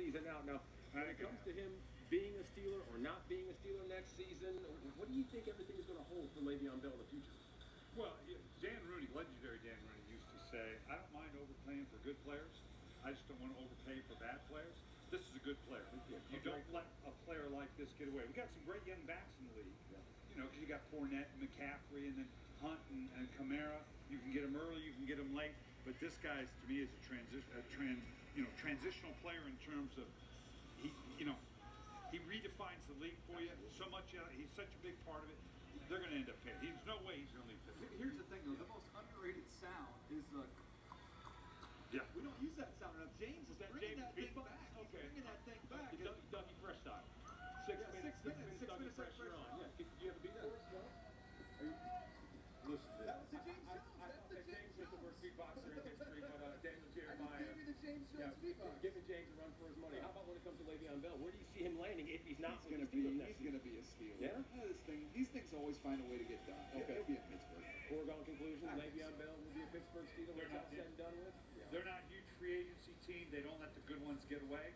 season out. Now, when it comes to him being a Steeler or not being a Steeler next season, what do you think everything is going to hold for Le'Veon Bell in the future? Well, Dan Rooney, legendary Dan Rooney, used to say, I don't mind overpaying for good players. I just don't want to overpay for bad players. This is a good player. You don't let a player like this get away. We got some great young backs in the league. You know, because you got Fournette and McCaffrey and then Hunt and, and Kamara. You can get them early, you can get them late. But this guy's to me is a transition, a trans, you know, transitional player in terms of he, you know, he redefines the league for you so much. Uh, he's such a big part of it. They're going to end up paying. There's no way he's going to leave Pittsburgh. Here's the thing, though. The most underrated sound is the. Yeah. We don't use that sound enough. James is that bringing James that thing back. He's Okay. bringing that thing back. Dougie, Dougie Fresh style. Six Yeah, minutes, six minutes, six Dougie minutes, Fresh, Fresh on. on. Yeah. Do you have a beat for us? No? Are you, listen to That this. was the James Jones. I, I, That's the okay, James James is the Jones. worst beatboxer in history, but uh, Daniel I Jeremiah. just gave you the James Yeah, Jones beatbox. giving James a run for his money. How about when it comes to Le'Veon Bell? Where do you see him landing if he's not He's gonna be. next He's gonna be a steal. Yeah? This thing. These things always find a way to get done. Okay. He'll be in Pittsburgh. Foregone conclusion, Le'Veon Bell will be a Pittsburgh Steeler They're not- said and done with? Yeah. They're not a huge free agency team. They don't let the good ones get away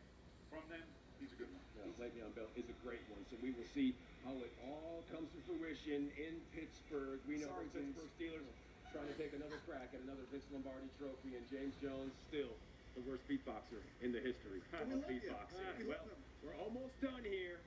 from them. He's a good one. Yeah, Le'Veon Bell is a great one. So we will see how it all comes to fruition in Pittsburgh. We know Sorry, the Pittsburgh Steelers trying to take another crack at another Vince Lombardi trophy, and James Jones still the worst beatboxer in the history of we love you. beatboxing. Well, we're almost done here.